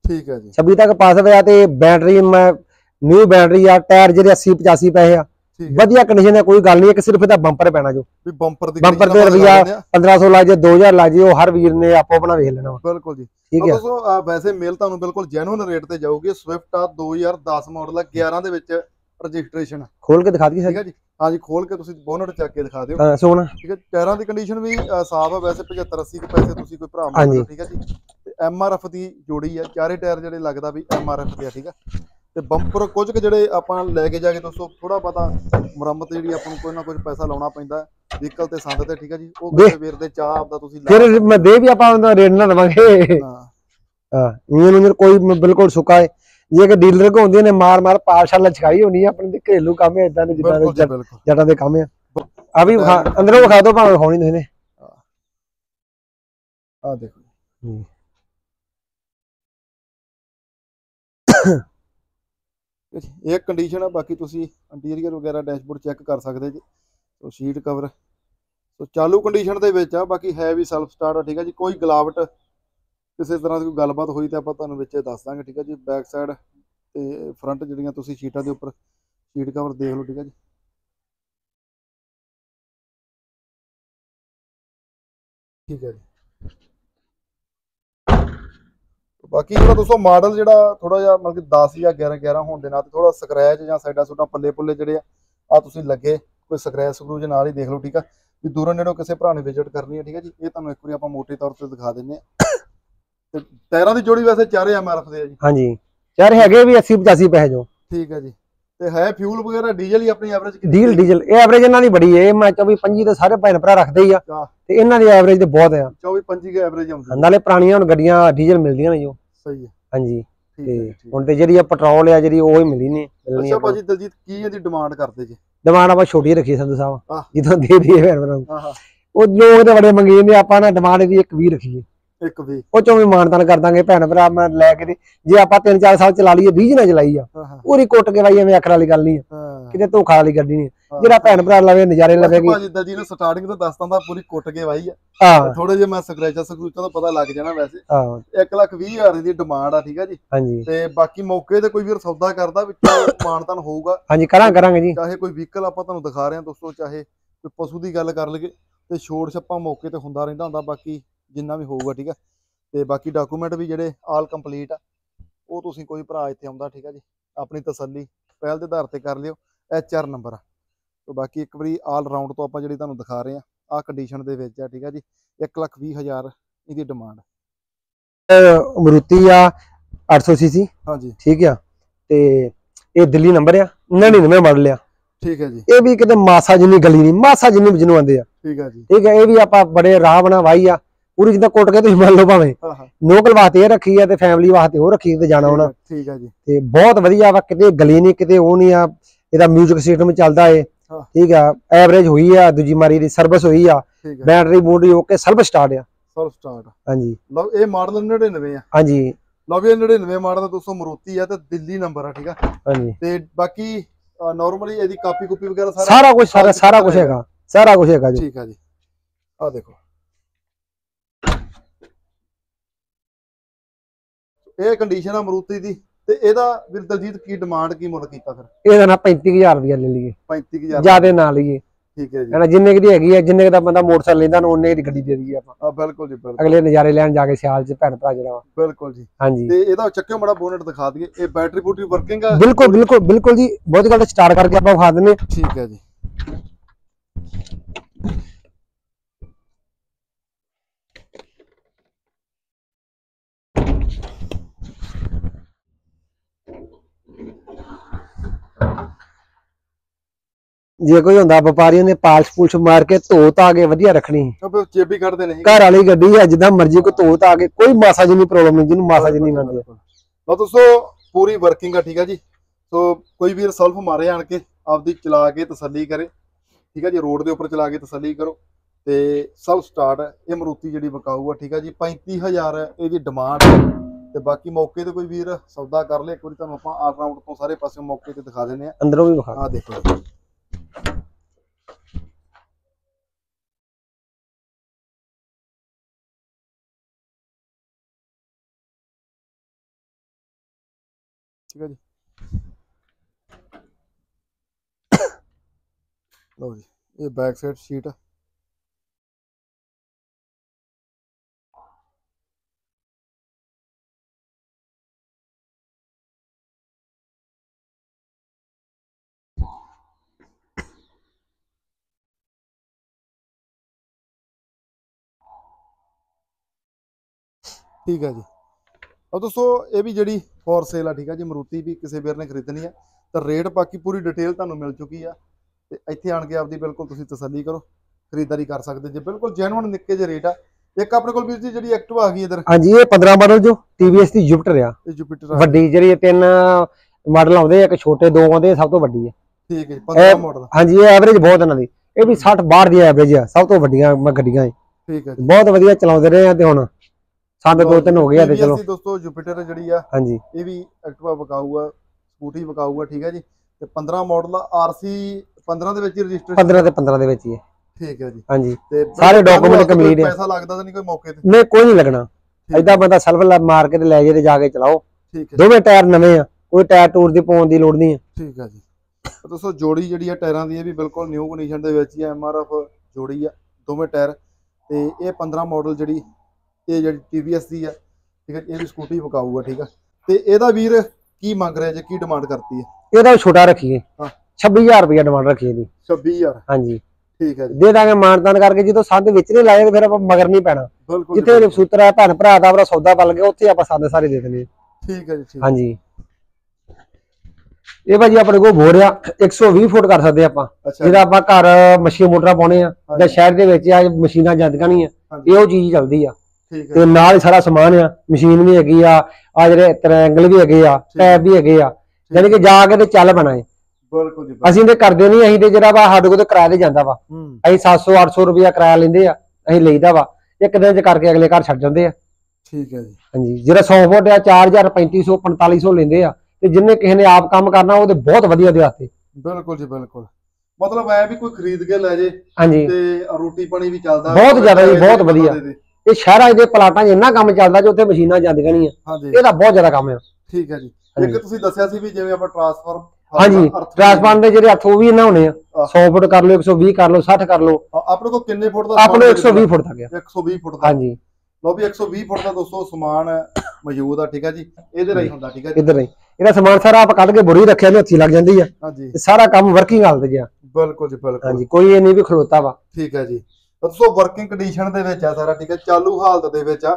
ਠੀਕ ਹੈ ਜੀ। 26 ਤੱਕ ਪਾਸ ਹੋਇਆ ਤੇ ਬੈਟਰੀ ਨਿਊ ਬੈਟਰੀ ਆ ਟਾਇਰ ਜਿਹੜੇ 80 85 ਪੈਸੇ ਆ। ਵਧੀਆ ਕੰਡੀਸ਼ਨ ਹੈ ਕੋਈ ਗੱਲ ਨਹੀਂ ਇੱਕ ਸਿਰਫ ਇਹਦਾ ਬੰਪਰ ਪੈਣਾ ਜੋ। ਵੀ ਬੰਪਰ ਦੀ ਬੰਪਰ ਤੇ ਆਪਾਂ ਲਗਾ ਰੁਪਈਆ ਦਿੰਦੇ ਆ। 1500 ਲੱਗ ਜੇ 2000 ਲੱਗ ਜੇ ਉਹ ਹਰ ਵੀਰ ਨੇ ਆਪੋ ਆਪਣਾ ਵੇਖ ਲੈਣਾ ਬਿਲਕੁਲ ਜੀ। ਠੀਕ ਹੈ। ਦੋਸਤੋ ਵੈਸੇ ਮੇਲ ਤੁਹਾਨੂੰ ਬਿਲਕੁਲ ਜੈਨੂਇਨ ਰੇਟ ਤੇ ਜਾਊਗੀ। ਸਵਿਫਟ ਆ 2010 ਮਾਡਲ ਆ 11 ਦੇ ਵਿੱਚ ਰਜਿਸਟ੍ਰੇਸ਼ਨ ਖੋਲ ਕੇ ਦਿਖਾ ਦਈਏ ਠੀਕ ਹੈ ਜੀ? ਹਾਂਜੀ ਖੋਲ ਕੇ ਤੁਸੀਂ ਬੋਨਟ ਚੱਕ ਕੇ ਦਿਖਾ ਦਿਓ। ਹਾਂ ਸੋਨਾ ਠੀਕ ਹੈ ਟਾਇਰਾਂ ਦੀ ਕੰਡੀਸ਼ਨ ਵੀ ਸਾਫ਼ ਆ। ਵੈਸੇ 75 80 ਕੁ ਪੈਸੇ ਤੁਸੀਂ ਕੋਈ ਭਰਾ। ਲਓ ਠੀਕ ਹੈ ਜੀ? ਐਮ ਆਰ ਐਫ ਦੀ ਜੋੜੀ ਆ। ਚਾਰੇ ਟਾਇਰ ਜਿਹੜੇ ਲੱਗਦਾ ਵੀ ਐਮ ਆਰ ਐਫ ਦੇ ਆ ਠੀਕ ਆ ਤੇ ਬੰਪਰ ਕੁਝ ਕੁ ਜਿਹੜੇ ਆਪਾਂ ਲੈ ਕੇ ਜਾ ਕੇ ਦੋਸਤੋ ਥੋੜਾ ਪਤਾ ਮੁਰੰਮਤ ਜਿਹੜੀ ਆਪਾਂ ਨੂੰ ਕੋਈ ਨਾ ਕੁਝ ਪੈਸਾ ਲਾਉਣਾ ਪੈਂਦਾ ਵਹੀਕਲ ਤੇ ਸੰਦ ਤੇ ਠੀਕ ਹੈ ਜੀ? ਉਹ ਦੇ- ਕਿਸੇ ਵੀਰ ਦੇ ਚਾਹ ਆਪਦਾ ਤੁਸੀਂ ਲਾ ਫਿਰ ਮੈਂ ਦੇ ਵੀ ਆਪਾਂ ਉਹਦਾ ਰੇਟ ਨਾ ਲਵਾਂਗੇ ਹਾਂ। ਹਾਂ ਇਹਨਾਂ ਨੂੰ ਕੋਈ ਬਿਲਕੁਲ ਸੁੱਕਾ ਹੈ। ਜੇ ਕਿ ਡੀਲਰ ਕੋ ਹੁੰਦੀਆਂ ਨੇ ਮਾਰ ਮਾਰ ਪਾਰਸ਼ਲ ਲਚਕਾਈ ਹੋਣੀ ਆਪਣੇ ਤੇ ਘਰੇਲੂ ਕੰਮ ਹੈ ਇਦਾਂ ਦੇ ਜਿੱਦਾਂ ਦੇ ਜੱਟ- ਦੇ ਕੰਮ ਆ ਆ ਵੀ ਅੰਦਰੋਂ ਵਿਖਾ ਦਿਓ ਭਾਵੇਂ ਵਿਖਾਉਣੀ ਤੁਸੀਂ ਨੇ। ਆ ਦੇਖੋ ਹੂੰ। ਇਹ ਕੰਡੀਸ਼ਨ ਆ, ਬਾਕੀ ਤੁਸੀਂ ਇੰਟੀਰੀਅਰ ਵਗੈਰਾ ਡੈਸ਼ਬੋਰਡ ਚੈੱਕ ਕਰ ਸਕਦੇ ਜੀ। ਸੋ ਸ਼ੀਟ ਕਵਰ ਸੋ ਚਾਲੂ ਕੰਡੀਸ਼ਨ ਦੇ ਵਿੱਚ ਆ, ਬਾਕੀ ਹੈ ਵੀ ਸੈਲਫ ਸਟਾਰਟ ਆ, ਠੀਕ ਆ ਜੀ। ਕੋਈ ਗਲਾਵਟ, ਕਿਸੇ ਤਰ੍ਹਾਂ ਦੀ ਕੋਈ ਗੱਲਬਾਤ ਹੋਈ ਤਾਂ ਆਪਾਂ ਤੁਹਾਨੂੰ ਵਿੱਚ ਦੱਸ ਦਾਂਗੇ, ਠੀਕ ਆ ਜੀ। ਬੈਕ ਸਾਈਡ ਤੇ ਫਰੰਟ ਜਿਹੜੀਆਂ ਤੁਸੀਂ ਸ਼ੀਟਾਂ ਦੇ ਉੱਪਰ ਸ਼ੀਟ ਕਵਰ ਦੇਖ ਲਓ, ਠੀਕ ਆ ਜੀ। ਠੀਕ ਹੈ ਜੀ। ਬਾਕੀ ਜਿਹੜਾ ਦੋਸਤੋ ਮਾਡਲ ਜਿਹੜਾ ਥੋੜਾ ਜਿਹਾ ਮਤਲਬ ਕਿ 10 ਜਾਂ 11 11 ਹੋਣ ਦੇ ਨਾਲ ਥੋੜਾ ਸਕ੍ਰੈਚ ਜਾਂ ਸਾਈਡਾਂ ਸੁੱਟਾਂ ਪੱਲੇ ਪੁੱਲੇ ਜਿਹੜੇ ਆ ਆ ਤੁਸੀਂ ਲੱਗੇ ਕੋਈ ਸਕ੍ਰੈਚ ਸਕਰੂਜ ਨਾਲ ਹੀ ਦੇਖ ਲਓ ਠੀਕ ਆ? ਵੀ ਦੂਰੋਂ ਨੇੜੋਂ ਕਿਸੇ ਭਰਾ ਨੇ ਵਿਜ਼ਿਟ ਕਰਨੀ ਹੈ ਠੀਕ ਆ ਜੀ? ਇਹ ਤੁਹਾਨੂੰ ਇੱਕ ਵਾਰੀ ਆਪਾਂ ਮੋਟੇ ਤੌਰ ਤੇ ਦਿਖਾ ਦਿੰਨੇ ਆ। ਤੇ ਟਾਇਰਾਂ ਦੀ ਜੋੜੀ ਵੈਸੇ ਚਾਰੇ ਐਮਆਰਐਫ ਦੇ ਆ ਜੀ। ਹਾਂਜੀ। ਯਾਰ ਹੈਗੇ ਵੀ 80 85 ਪੈਸੇ ਜੋ ਠੀਕ ਹੈ ਜੀ। ਤੇ ਹੈ ਫਿਊਲ ਵਗੈਰਾ ਡੀਜ਼ਲ ਹੀ ਆਪਣੀ ਐਵਰੇਜ ਡੀਲ ਡੀਜ਼ਲ ਇਹ ਐਵਰੇਜ ਇਹਨਾਂ ਦੀ ਬੜੀ ਹੈ ਇਹ ਮੈਂ 24 25 ਤੇ ਸਾਰੇ ਭੈਣ ਭਰਾ ਰੱਖਦੇ ਹੀ ਆ। ਹਾਂ। ਤੇ ਇਹਨਾਂ ਦੀ ਐਵਰੇਜ ਤੇ ਬਹੁਤ ਆ। 24 25 ਦੀ ਐਵਰੇਜ ਆਉਂਦੀ ਹੈ। ਨਾਲੇ ਪੁਰਾਣੀਆਂ ਹੁਣ ਗੱਡੀਆਂ ਡੀਜ਼ਲ ਮਿਲਦੀਆਂ ਨੇ ਜੋ ਸਹੀ ਹੈ। ਹਾਂਜੀ। ਤੇ ਹੁਣ ਤੇ ਜਿਹੜੀ ਆ ਪੈਟਰੋਲ ਆ ਜਿਹੜੀ ਉਹ ਹੀ ਮਿਲੀ ਨਹੀਂ ਮਿਲਣੀ ਅੱਛਾ ਭਾਜੀ ਦਲਜੀਤ ਕੀ ਇਹਦੀ ਡਿਮਾਂਡ ਕਰਦੇ ਜੀ? ਡਿਮਾਂਡ ਆਪਾਂ ਛੋਟੀ ਰੱਖੀ ਸੰਧੂ ਸਾਹਿਬ। ਜਦੋਂ ਦੇ ਨੂੰ। ਹਾਂ ਹਾਂ ਉਹ ਲੋਕ ਤੇ ਬੜੇ ਮੰਗੀ ਜਾਂਦੇ ਆਪਾਂ ਨਾ ਡਿਮਾਂਡ ਦੀ ਇੱਕ 20 ਰੱਖੀਏ। ਇੱਕ ਵੀ। ਉਹ ਚੋਂ ਵੀ ਮਾਨਤਾਨ ਕਰ ਦਾਂਗੇ ਭੈਣ ਭਰਾ ਮੈਂ ਲੈ ਕੇ ਤੇ ਜੇ ਆਪਾਂ 3-4 ਸਾਲ ਚਲਾ ਲਈਏ 20 ਨਾ ਚਲਾਈ ਆ। ਪੂਰੀ ਕੁੱਟ ਕੇ ਬਾਈ ਐਵੇਂ ਅੱਖਰ ਵਾਲੀ ਗੱਲ ਨਹੀਂ ਆ। ਕਿਤੇ ਧੋਖਾ ਵਾਲੀ ਗੱਡੀ ਨਹੀਂ। ਜਿਹੜਾ ਭੈਣ ਭਰਾ ਲਵੇ ਨਜ਼ਾਰੇ ਲਵੇਗੀ। ਭਾਜੀ ਦਲਜੀਤ ਨੇ ਸਟਾਰਟਿੰਗ ਤੋਂ ਦੱਸ ਦਿੰਦਾ ਪੂਰੀ ਕੁੱਟ ਕੇ ਵਾਈ ਆ। ਥੋੜੇ ਜਿਹਾ ਮੈਂ ਸਕ੍ਰੈਚਾਂ ਸਕਰੂਚਾਂ ਤੋਂ ਪਤਾ ਲੱਗ ਜਾਣਾ ਵੈਸੇ। ਹਾਂ। 1 ਲੱਖ 20 ਹਜ਼ਾਰ ਦੀ ਡਿਮਾਂਡ ਆ ਠੀਕ ਆ ਜੀ। ਹਾਂਜੀ। ਤੇ ਬਾਕੀ ਮੌਕੇ ਤੇ ਕੋਈ ਵੀਰ ਸੌਦਾ ਕਰਦਾ ਵਿੱਚੋਂ ਮਾਨਤਨ ਹੋਊਗਾ। ਹਾਂਜੀ ਕਰਾਂ ਕਰਾਂਗੇ ਜੀ। ਚਾਹੇ ਕੋਈ ਵਹੀਕਲ ਆਪਾਂ ਤੁਹਾਨੂੰ ਦਿਖਾ ਰਹੇ ਹਾਂ ਦੋਸਤੋ ਚਾਹੇ ਕੋਈ ਪਸ਼ੂ ਦੀ ਗੱਲ ਕਰ ਲਈਏ। ਤੇ ਛੋੜ ਛੱਪਾ ਮੌਕੇ ਤੇ ਹੁੰਦਾ ਰਹਿੰਦਾ ਹੁੰਦਾ ਬਾਕੀ ਜਿੰਨਾ ਵੀ ਹੋਊਗਾ ਠੀਕ ਆ? ਤੇ ਬਾਕੀ ਡਾਕੂਮੈਂਟ ਵੀ ਜਿਹੜੇ ਆਲ ਕੰਪਲੀਟ ਆ ਉਹ ਤੁਸੀਂ ਕੋਈ ਭਰਾ ਇੱਥੇ ਆਉਂਦਾ ਠੀਕ ਆ ਜੀ? ਆਪਣੀ ਤਸੱਲੀ ਪਹਿਲ ਦੇ ਆਧਾਰ ਤੇ ਕਰ ਲਿਓ ਐਚ ਆਰ ਨੰਬਰ ਆ। ਤੇ ਬਾਕੀ ਇੱਕ ਵਾਰੀ ਆਲ ਰਾਊਂਡ ਤੋਂ ਆਪਾਂ ਜਿਹੜੀ ਤੁਹਾਨੂੰ ਦਿਖਾ ਰਹੇ ਆ ਆ ਕੰਡੀਸ਼ਨ ਦੇ ਵਿੱਚ ਆ ਠੀਕ ਆ ਜੀ? 1 ਲੱਖ ਵੀਹ ਹਜ਼ਾਰ ਇਹਦੀ ਡਿਮਾਂਡ ਮਰੂਤੀ ਆ 800 ਸੀਸੀ ਹਾਂਜੀ। ਠੀਕ ਆ? ਤੇ ਇਹ ਦਿੱਲੀ ਨੰਬਰ ਆ 99 ਮਾਡਲ ਆ। ਠੀਕ ਹੈ ਜੀ। ਇਹ ਵੀ ਕਿਤੇ ਮਾਸਾ ਜਿੰਨੀ ਗਲੀ ਨਹੀਂ ਮਾਸਾ ਜਿੰਨੀ ਜਿਹਨੂੰ ਆਂਦੇ ਆ। ਠੀਕ ਆ ਜੀ। ਠੀਕ ਹੈ ਇਹ ਵੀ ਆਪਾਂ ਬੜੇ ਰਾਹ ਬਣਾ ਵਾਈ ਆ। ਪੂਰੀ ਜਿੱਦਾਂ ਕੁੱਟ ਕੇ ਤੁਸੀਂ ਮੰਨ ਲਓ ਭਾਵੇਂ। ਹਾਂ ਹਾਂ। ਲੋਕਲ ਵਾਸਤੇ ਇਹ ਰੱਖੀ ਆ ਤੇ ਫੈਮਿਲੀ ਵਾਸਤੇ ਉਹ ਰੱਖੀ ਤੇ ਜਾਣਾ ਹੋਣਾ। ਠੀਕ ਆ ਜੀ। ਤੇ ਬਹੁਤ ਵਧੀਆ ਵਾ ਕਿਤੇ ਗਲੀ ਨਹੀਂ ਕਿਤੇ ਉਹ ਨਹੀਂ ਆ। ਇਹਦਾ 뮤직 ਸਿਸਟਮ ਚੱਲਦਾ ਏ। ਹਾਂ। ਠੀਕ ਆ ਐਵਰੇਜ ਹੋਈ ਆ ਦੂਜੀ ਮਾਰੀ ਦੀ ਸਰਵਿਸ ਹੋਈ ਆ। ਠੀਕ ਬੈਟਰੀ ਬੂਟਰੀ ਓਕੇ ਸਲਬ ਸਟਾਰਟ ਆ। ਸੈਲਫ ਸਟਾਰਟ ਹਾਂਜੀ। ਲਓ ਇਹ ਮਾਡਲ 99 ਆ। ਹਾਂਜੀ। ਲਓ ਵੀ ਇਹ 99 ਮਾਡਲ ਦਾ ਦੋਸਤੋ ਮਰੂਤੀ ਆ ਤੇ ਦਿੱਲੀ ਨੰਬਰ ਆ ਠੀਕ ਆ। ਹਾਂਜੀ। ਤੇ ਬਾਕੀ ਨਾਰਮਲੀ ਇਹਦੀ ਕਾਪੀ ਕੁਪੀ ਵਗੈਰਾ ਸਾਰਾ ਸਾਰਾ ਕੁਝ ਸਾਰਾ ਸਾਰਾ ਕੁਝ ਹੈਗਾ। ਸਾਰਾ ਕੁਝ ਹੈਗਾ ਜੀ। ਠੀਕ ਆ ਜੀ। ਆ ਦੇਖੋ। ਇਹ ਕੰਡੀਸ਼ਨ ਆ ਮਰੂਤੀ ਦੀ ਤੇ ਇਹਦਾ ਵੀਰ ਦਲਜੀਤ ਕੀ ਡਿਮਾਂਡ ਕੀ ਮੁੱਲ ਕੀਤਾ ਫਿਰ? ਇਹਦਾ ਨਾ 35000 ਰੁਪਇਆ ਲੈ ਲਈਏ। 35000 ਜਿਆਦੇ ਨਾ ਲਈਏ। ਠੀਕ ਹੈ ਜੀ। ਹਨਾ ਜਿੰਨੇ ਦੀ ਹੈਗੀ ਆ ਜਿੰਨੇ ਦਾ ਬੰਦਾ ਮੋਟਰਸਾਈਕਲ ਲੈਂਦਾ ਨੂੰ ਉਹਨੇ ਦੀ ਗੱਡੀ ਦੇ ਦਈਏ ਆਪਾਂ। ਆ ਬਿਲਕੁਲ ਜੀ ਬਿਲਕੁਲ। ਅਗਲੇ ਨਜ਼ਾਰੇ ਲੈਣ ਜਾ ਕੇ ਸਿਆਲ ਚ ਭੈਣ ਭਰਾ ਜਿਹੜਾ ਬਿਲਕੁਲ ਜੀ। ਹਾਂਜੀ। ਤੇ ਇਹਦਾ ਚੱਕਿਓ ਮੜਾ ਬੋਨਟ ਦਿਖਾ ਦਈਏ। ਇਹ ਬੈਟਰੀ ਬੂਟਰੀ ਵਰਕਿੰਗ ਆ? ਬਿਲਕੁਲ ਬਿਲਕੁਲ ਬਿਲਕੁਲ ਜੀ। ਬਹੁਤ ਗੱਲ ਸਟਾਰਟ ਕਰਕੇ ਆਪਾਂ ਵਿਖਾ ਦਿੰਨੇ ਠੀਕ ਹੈ ਜੀ। ਜੇ ਕੋਈ ਹੁੰਦਾ ਵਪਾਰੀਆਂ ਨੇ ਪਾਲਸ਼ ਪੁਲਸ਼ ਮਾਰ ਕੇ ਧੋ ਧਾ ਕੇ ਵਧੀਆ ਰੱਖਣੀ। ਉਹ ਚੇਬੀ ਕੱਢਦੇ ਨਹੀਂ ਘਰ ਵਾਲੀ ਗੱਡੀ ਆ ਜਿੱਦਾਂ ਮਰਜ਼ੀ ਕੋਈ ਧੋ ਧਾ ਕੇ ਕੋਈ ਮਾਸਾ ਜਿੰਨੀ ਪ੍ਰੋਬਲਮ ਨਹੀਂ ਜਿਹਨੂੰ ਮਾਸਾ ਜਿੰਨੀ ਮੰਨਦੇ ਆ। ਲਓ ਦੋਸਤੋ ਪੂਰੀ ਵਰਕਿੰਗ ਆ ਠੀਕ ਆ ਜੀ। ਸੋ ਕੋਈ ਵੀਰ ਸੈਲਫ ਮਾਰੇ ਆਣ ਕੇ ਆਪਦੀ ਚਲਾ ਕੇ ਤਸੱਲੀ ਕਰੇ। ਠੀਕ ਆ ਜੀ ਰੋਡ ਦੇ ਉੱਪਰ ਚਲਾ ਕੇ ਤਸੱਲੀ ਕਰੋ। ਤੇ ਸਭ ਸਟਾਰਟ ਹੈ ਇਹ ਮਰੂਤੀ ਜਿਹੜੀ ਵਿਕਾਊ ਆ ਠੀਕ ਆ ਜੀ। 35000 ਹੈ ਇਹਦੀ ਡਿਮਾਂਡ ਤੇ ਬਾਕੀ ਮੌਕੇ ਤੇ ਕੋਈ ਵੀਰ ਸੌਦਾ ਕਰ ਲੇ ਇੱਕ ਵਾਰੀ ਤੁਹਾਨੂੰ ਆਪਾਂ ਆਲ ਰਾਊਂਡ ਤੋਂ ਸਾਰੇ ਪਾਸੇ ਮੌਕੇ ਤੇ ਦਿਖਾ ਦਿੰਦੇ ਆ। ਅੰਦਰੋਂ ਵੀ ਵਿਖਾ। ਆਹ ਦੇਖੋ ਜੀ। ਠੀਕ ਹੈ ਜੀ। ਲਓ ਜੀ, ਇਹ ਬੈਕ ਸਾਈਡ ਸ਼ੀਟ ਆ। ਠੀਕ ਹੈ ਜੀ। ਉਹ ਦੋਸਤੋ, ਇਹ ਵੀ ਜਿਹੜੀ ਫੋਰ ਸੇਲ ਆ ਠੀਕ ਆ ਜੀ। ਮਰੂਤੀ ਵੀ ਕਿਸੇ ਵੀਰ ਨੇ ਖਰੀਦਣੀ ਆ। ਤਾਂ ਰੇਟ ਬਾਕੀ ਪੂਰੀ ਡਿਟੇਲ ਤੁਹਾਨੂੰ ਮਿਲ ਚੁੱਕੀ ਆ। ਤੇ ਇੱਥੇ ਆਣ ਕੇ ਆਪਦੀ ਬਿਲਕੁਲ ਤੁਸੀਂ ਤਸੱਲੀ ਕਰੋ। ਖਰੀਦਦਾਰੀ ਕਰ ਸਕਦੇ ਜੇ। ਬਿਲਕੁਲ ਜੈਨੂਇਨ ਨਿੱਕੇ ਜਿਹੇ ਰੇਟ ਆ। ਇੱਕ ਆਪਣੇ ਕੋਲ ਵੀਰ ਜੀ ਜਿਹੜੀ ਐਕਟਿਵਾ ਆ ਗਈ ਇਧਰ। ਹਾਂਜੀ ਇਹ 15 ਮਾਡਲ ਜੋ TVS ਦੀ ਜੁਪਟਰ ਆ। ਇਹ ਜੁਪੀਟਰ ਆ। ਵੱਡੀ ਜਿਹੜੀ ਤਿੰਨ ਮਾਡਲ ਆਉਂਦੇ ਆ ਇੱਕ ਛੋਟੇ ਦੋ ਆਉਂਦੇ ਆ, ਸਭ ਤੋਂ ਵੱਡੀ ਹੈ ਠੀਕ ਹੈ ਜੀ 15 ਮਾਡਲ ਹਾਂਜੀ ਇਹ ਐਵਰੇਜ ਬਹੁਤ ਇਹਨਾਂ ਦੀ। ਇਹ ਵੀ 60 62 ਦੀ ਐਵਰੇਜ ਆ ਸਭ ਤੋਂ ਵੱਡੀਆਂ ਗੱਡੀਆਂ ਇਹ। ਠੀਕ ਹੈ ਬਹੁਤ ਵਧੀਆ ਚਲਾਉਂਦੇ ਰਹੇ ਆ ਤੇ ਹੁਣ ਸੰਦ ਦੋ ਤਿੰਨ ਹੋ ਗਏ ਆ ਤੇ ਚਲੋ। ਦੀ ਦੋਸਤੋ ਜੁਪੀਟਰ ਜਿਹੜੀ ਆ ਹਾਂਜੀ। ਇਹ ਵੀ ਐਕਟਿਵਾ ਵਿਕਾਊ ਆ ਸਕੂਟੀ ਵਿਕਾਊ ਆ ਠੀਕ ਹੈ ਜੀ। ਤੇ 15 ਮਾਡਲ ਆ ਆਰਸੀ 15 ਦੇ ਵਿੱਚ ਹੀ ਰਜਿਸਟਰ 15 ਤੇ 15 ਦੇ ਵਿੱਚ ਹੀ ਹੈ ਠੀਕ ਹੈ ਜੀ। ਹਾਂਜੀ। ਤੇ ਸਾਰੇ ਕੋਈ complete ਆ। ਪੈਸਾ ਲੱਗਦਾ ਤਾਂ ਨਹੀਂ ਕੋਈ ਮੌਕੇ ਤੇ। ਨਹੀਂ ਕੋਈ ਨਹੀਂ ਲੱਗਣਾ। ਐਦਾਂ ਬੰਦਾ ਸੈਲਫ ਮਾਰ ਕੇ ਤੇ ਲੈ ਜੇ ਤੇ ਜਾ ਕੇ ਚਲਾਓ। ਠੀਕ ਹੈ ਦੋਵੇਂ ਟਾਇਰ ਨਵੇਂ ਆ। ਕੋਈ ਟਾਇਰ ਟੂਰ ਦੀ ਪਾਉਣ ਦੀ ਲੋੜ ਨਹੀਂ ਹੈ ਠੀਕ ਹੈ ਜੀ। ਦੋਸਤੋ ਜੋੜੀ ਜਿਹੜੀ ਆ ਟਾਇਰਾਂ ਦੀ ਇਹ ਵੀ ਬਿਲਕੁਲ ਨਿਊ ਕੰਡੀਸ਼ਨ ਦੇ ਵਿੱਚ ਹੀ ਐਮਆਰਐਫ ਜੋੜੀ ਆ ਦੋਵੇਂ ਟਾਇਰ। ਤੇ ਇਹ 15 ਮਾਡਲ ਜਿਹੜੀ ਇਹ ਜਿਹੜੀ TVS ਦੀ ਆ ਠੀਕ ਹੈ ਇਹ ਵੀ ਸਕੂਟੀ ਵਿਕਾਊ ਆ ਠੀਕ ਆ। ਤੇ ਇਹਦਾ ਵੀਰ ਕੀ ਮੰਗ ਰਿਹਾ ਜੇ ਕੀ ਡਿਮਾਂਡ ਕਰਤੀ ਹੈ ਇਹਦਾ ਛੋਟਾ ਰੱਖੀਏ। ਹਾਂ। 26000 ਰੁਪਏ ਡਿਮਾਂਡ ਰੱਖੀਏ ਦੀ 26000 ਹਾਂਜੀ। ਠੀਕ ਹੈ ਜੀ। ਦੇ ਦਾਂਗੇ ਮਾਨਤਾਨ ਕਰਕੇ ਜਦੋਂ ਸੰਦ ਵਿੱਚ ਨਹੀਂ ਲਾਏ ਤੇ ਫਿਰ ਆਪਾਂ ਮਗਰ ਨਹੀਂ ਪੈਣਾ। ਜੀ, ਜਿੱਥੇ ਬਿਲਕੁਲ। ਸੂਤਰਾ ਭੈਣ ਭਰਾ ਦਾ ਆਪਣਾ ਸੌਦਾ ਬਲ ਗਿਆ ਉੱਥੇ ਆਪਾਂ ਸੰਦ ਸਾਰੇ ਦੇ ਦੇਣੇ। ਠੀਕ ਹੈ ਜੀ ਠੀਕ ਹਾਂਜੀ। ਇਹ ਭਾਜੀ ਆਪਣੇ ਕੋਲ ਬੋਰ ਆ 120 ਫੁੱਟ ਕਰ ਸਕਦੇ ਆਪਾਂ। ਜਿਹੜਾ ਆਪਾਂ ਘਰ ਮਸ਼ੀਨ ਮੋਟਰਾਂ ਪਾਉਣੇ ਆ ਜਾਂ ਸ਼ਹਿਰ ਦੇ ਵਿੱਚ ਆ ਮਸ਼ੀਨਾਂ ਜਾਂਦੀਆਂ ਨਹੀਂ ਆ। ਇਹੋ ਚੀਜ਼ ਚੱਲਦੀ ਆ। ਠੀਕ ਹੈ ਤੇ ਨਾਲ ਹੀ ਸਾਰਾ ਸਮਾਨ ਆ ਮਸ਼ੀਨ ਵੀ ਹੈਗੀ ਆ ਆ ਜਿਹੜੇ ਟ੍ਰਾਇੰਗਲ ਵੀ ਹੈਗੇ ਆ ਟੈਬ ਵੀ ਹੈਗੇ ਆ। ਯਾਨੀ ਕਿ ਜਾ ਕੇ ਤੇ ਚੱਲ ਬਣਾ ਏ। ਬਿਲਕੁਲ ਜੀ। ਅਸੀਂ ਤੇ ਕਰਦੇ ਨਹੀਂ ਅਸੀਂ ਤੇ ਜਿਹੜਾ ਵਾ ਸਾਡੇ ਕੋਲ ਤੇ ਕਿਰਾਇਆ ਤੇ ਜਾਂਦਾ ਵਾ। ਅਸੀਂ 700 800 ਰੁਪਇਆ ਕਿਰਾਇਆ ਲੈਂਦੇ ਆ ਅਸੀਂ ਲਈਦਾ ਵਾ। ਇੱਕ ਦਿਨ ਚ ਕਰਕੇ ਅਗਲੇ ਘਰ ਛੱਡ ਜਾਂਦੇ ਆ। ਠੀਕ ਹੈ ਜੀ। ਹਾਂਜੀ ਜਿਹੜਾ 100 ਫੁੱਟ ਆ 4000 3500 4500 ਲੈਂਦੇ ਆ। ਤੇ ਜਿੰਨੇ ਕਿਸੇ ਨੇ ਆਪ ਕੰਮ ਕਰਨਾ ਉਹ ਤੇ ਬਹੁਤ ਵਧੀਆ ਦੇ ਵਾਸਤੇ ਬਿਲਕੁਲ ਜੀ ਬਿਲਕੁਲ। ਮਤਲਬ ਐ ਵੀ ਕੋਈ ਖਰੀਦ ਕੇ ਲੈ ਜੇ ਹਾਂਜੀ। ਤੇ ਰੋਟੀ ਪਾਣੀ ਵੀ ਚੱਲਦਾ। ਬਹੁਤ ਜ਼ਿਆਦਾ ਜੀ, ਬਹੁਤ ਵਧੀਆ। ਇਹ ਸ਼ਹਿਰਾਂ ਦੇ ਪਲਾਟਾਂ 'ਚ ਇੰਨਾ ਕੰਮ ਚੱਲਦਾ ਜੋ ਉੱਥੇ ਮਸ਼ੀਨਾਂ ਜਾਂਦੀਆਂ ਨਹੀਂ ਆ। ਹਾਂਜੀ। ਇਹਦਾ ਬਹੁਤ ਜ਼ਿਆਦਾ ਕੰਮ ਆ। ਠੀਕ ਹੈ ਜੀ। ਇੱਕ ਤੁਸੀਂ ਦੱਸਿਆ ਸੀ ਵੀ ਜਿਵੇਂ ਆਪਾਂ ਟਰਾਂਸਫਾਰਮ ਹਾਂਜੀ ਟ੍ਰਾਂਸਪਾਰਟ ਦੇ ਜਿਹੜੇ ਹੱਥ ਉਹ ਵੀ ਨਾ ਹੋਣੇ ਆ। ਆਹ। 100 ਫੁੱਟ ਕਰ ਲਓ 120 ਕਰ ਲਓ 60 ਕਰ ਲਓ। ਆਪਣੇ ਕੋਲ ਕਿੰਨੇ ਫੁੱਟ ਦਾ ਆਪਣੇ ਸਮਾਨ 120 ਫੁੱਟ ਤੱਕ ਆ। 120 ਫੁੱਟ ਦਾ। ਹਾਂਜੀ। ਲਓ ਵੀ 120 ਫੁੱਟ ਦਾ ਦੋਸਤੋ ਸਮਾਨ ਮੌਜੂਦ ਆ ਠੀਕ ਹੈ ਜੀ। ਇਹਦੇ ਰਾਹੀਂ ਹੁੰਦਾ ਠੀਕ ਹੈ ਜੀ। ਇੱਧਰ ਨਹੀਂ ਇਹਦਾ ਸਮਾਨ ਸਾਰਾ ਆਪ ਕੱਢ ਕੇ ਬੁਰੀ ਰੱਖਿਆ ਨੇ ਹੱਥੀ ਲੱਗ ਜਾਂਦੀ ਆ। ਹਾਂਜੀ। ਸਾਰਾ ਕੰਮ ਵਰਕਿੰਗ ਹਾਲਤ ਆ ਬਿਲਕੁਲ ਜੀ ਬਿਲਕੁਲ। ਹਾਂਜੀ ਕੋਈ ਇਹ ਨਹੀਂ ਵੀ ਖਲੋਤਾ ਵਾ। ਠੀਕ ਹੈ ਜੀ। ਤਾਂ ਦੋਸਤੋ ਵਰਕਿੰਗ ਕੰਡੀਸ਼ਨ ਦੇ ਵਿੱਚ ਆ ਸਾਰਾ ਠੀਕ ਹੈ? ਚਾਲੂ ਹਾਲਤ ਦੇ ਵਿੱਚ ਆ।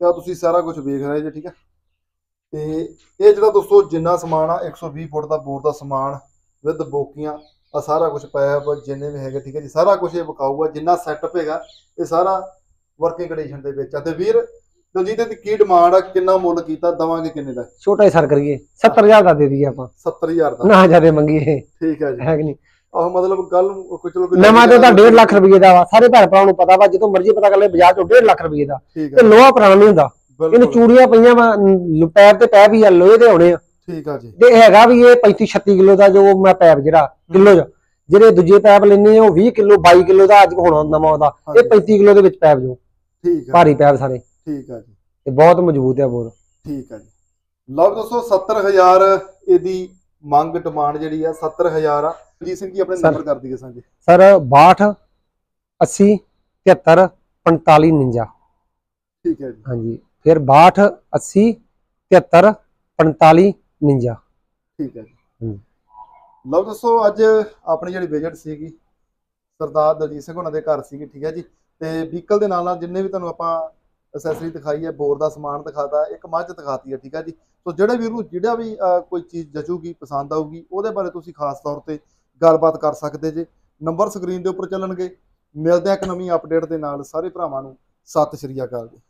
ਤੇ ਤੁਸੀਂ ਸਾਰਾ ਕੁਝ ਵੇਖ ਰਹੇ ਜੀ ਠੀਕ ਹੈ? ਤੇ ਇਹ ਜਿਹੜਾ ਦੋਸਤੋ ਜਿੰਨਾ ਸਮਾਨ ਆ 120 ਫੁੱਟ ਦਾ ਬੋਰ ਦਾ ਸਮਾਨ ਵਿਦ ਬੋਕੀਆਂ ਆ ਸਾਰਾ ਕੁਝ ਪਾਇਆ ਵਾ ਜਿੰਨੇ ਵੀ ਹੈਗੇ ਠੀਕ ਹੈ ਜੀ? ਸਾਰਾ ਕੁਝ ਇਹ ਵਿਕਾਊਗਾ ਜਿੰਨਾ ਸੈਟਅਪ ਹੈਗਾ ਇਹ ਸਾਰਾ ਵਰਕਿੰਗ ਕੰਡੀਸ਼ਨ ਦੇ ਵਿੱਚ ਆ। ਤੇ ਵੀਰ ਦਲਜੀਤ ਦੀ ਕੀ ਡਿਮਾਂਡ ਆ? ਕਿੰਨਾ ਮੁੱਲ ਕੀਤਾ? ਦਵਾਂਗੇ ਕਿੰਨੇ ਦਾ? ਛੋਟਾ ਹੀ ਸਰ ਕਰੀਏ। 70000 ਦਾ ਦੇ ਦਈਏ ਆਪਾਂ। 70000 ਦਾ। ਨਾ ਜਿਆਦੇ ਮੰਗੀਏ। ਠੀਕ ਹੈ ਜੀ। ਹੈ ਕਿ ਨਹੀਂ? ਆਹ ਮਤਲਬ ਗੱਲ ਕੋਈ ਚਲੋ ਕੋਈ ਨਵਾਂ ਤੇ ਤਾਂ 1.5 ਲੱਖ ਰੁਪਏ ਦਾ ਵਾ ਸਾਰੇ ਭੈਣ ਭਰਾਵਾਂ ਨੂੰ ਪਤਾ ਵਾ ਜਦੋਂ ਮਰਜ਼ੀ ਪਤਾ ਕਰ ਲੈ ਬਾਜ਼ਾਰ ਚੋਂ 1.5 ਲੱਖ ਰੁਪਏ ਦਾ। ਤੇ ਲੋਹਾ ਪੁਰਾਣਾ ਨਹੀਂ ਹੁੰਦਾ। ਇਹਨੂੰ ਚੂੜੀਆਂ ਪਈਆਂ ਵਾ ਪੈਰ ਤੇ ਪੈ ਵੀ ਆ ਲੋਹੇ ਦੇ ਹੋਣੇ ਆ। ਠੀਕ ਆ ਜੀ। ਤੇ ਹੈਗਾ ਵੀ ਇਹ 35 36 ਕਿਲੋ ਦਾ ਜੋ ਮੈਂ ਪੈਪ ਜਿਹੜਾ ਕਿਲੋ ਚ। ਜਿਹੜੇ ਦੂਜੇ ਪੈਪ ਲੈਣੇ ਉਹ 20 ਕਿਲੋ 22 ਕਿਲੋ ਦਾ ਅੱਜ ਹੋਣਾ ਨਵਾਂ ਉਹਦਾ ਇਹ ਹਾਂਜੀ, 35 ਕਿਲੋ ਦੇ ਵਿੱਚ ਪੈਪ ਜੋ। ਠੀਕ ਆ। ਭਾਰੀ ਪੈਪ ਸਾਰੇ। ਠੀਕ ਆ ਜੀ। ਤੇ ਬਹੁਤ ਮਜ਼ਬੂਤ ਆ ਬੋਰ। ਠੀਕ ਆ ਜੀ। ਲਓ ਦੋਸਤੋ 70000 ਇਹਦੀ ਮੰਗ ਡਿਮਾਂਡ ਜਿਹੜੀ ਆ 70000 ਆ। ਜੀ ਸਿੰਘ ਜੀ ਆਪਣੇ। ਨੰਬਰ ਕਰ ਦਈਏ ਸਾਂਝੇ। ਸਰ 62 80 73 45 49 ਠੀਕ ਹੈ ਜੀ। ਹਾਂਜੀ ਫਿਰ 62 80 73 45 49 ਠੀਕ ਹੈ ਜੀ। ਹੂੰ। ਲਓ ਦੋਸਤੋ ਅੱਜ ਆਪਣੀ ਜਿਹੜੀ ਵਿਜ਼ਿਟ ਸੀਗੀ ਸਰਦਾਰ ਦਲਜੀਤ ਸਿੰਘ ਉਹਨਾਂ ਦੇ ਘਰ ਸੀਗੀ ਠੀਕ ਹੈ ਜੀ। ਤੇ ਵਹੀਕਲ ਦੇ ਨਾਲ ਨਾਲ ਜਿੰਨੇ ਵੀ ਤੁਹਾਨੂੰ ਆਪਾਂ ਅਸੈਸਰੀ ਦਿਖਾਈ ਹੈ ਬੋਰ ਦਾ ਸਮਾਨ ਦਿਖਾਤਾ ਇੱਕ ਮੱਝ ਦਿਖਾਤੀ ਹੈ ਠੀਕ ਹੈ ਜੀ। ਸੋ ਜਿਹੜੇ ਵੀਰ ਨੂੰ ਜਿਹੜਾ ਵੀ ਕੋਈ ਚੀਜ਼ ਜਚੂਗੀ ਪਸੰਦ ਆਊਗੀ ਉਹਦੇ ਬਾਰੇ ਤੁਸੀਂ ਖਾਸ ਤੌਰ ਤੇ ਗੱਲਬਾਤ ਕਰ ਸਕਦੇ ਜੇ। ਨੰਬਰ ਸਕਰੀਨ ਦੇ ਉੱਪਰ ਚੱਲਣਗੇ। ਮਿਲਦੇ ਆ ਇੱਕ ਨਵੀਂ ਅਪਡੇਟ ਦੇ ਨਾਲ। ਸਾਰੇ ਭਰਾਵਾਂ ਨੂੰ ਸਤਿ ਸ਼੍ਰੀ ਅਕਾਲ ਜੀ।